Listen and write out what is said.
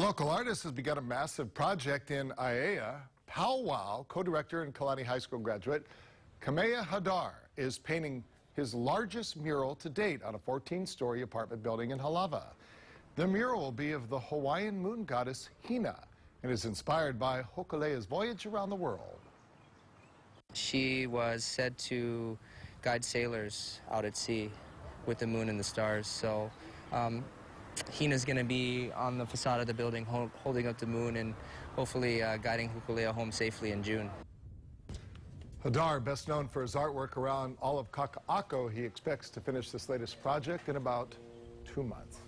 local artist has begun a massive project in Aiea. Powwow co-director and Kalani High School graduate Kamea Hadar is painting his largest mural to date on a 14-story apartment building in Halawa. The mural will be of the Hawaiian moon goddess Hina and is inspired by Hokulea's voyage around the world. She was said to guide sailors out at sea with the moon and the stars. So um, Hina's going to be on the facade of the building ho holding up the moon and hopefully uh, guiding Hokulea home safely in June. Hadar, best known for his artwork around all of Kaka'ako, he expects to finish this latest project in about two months.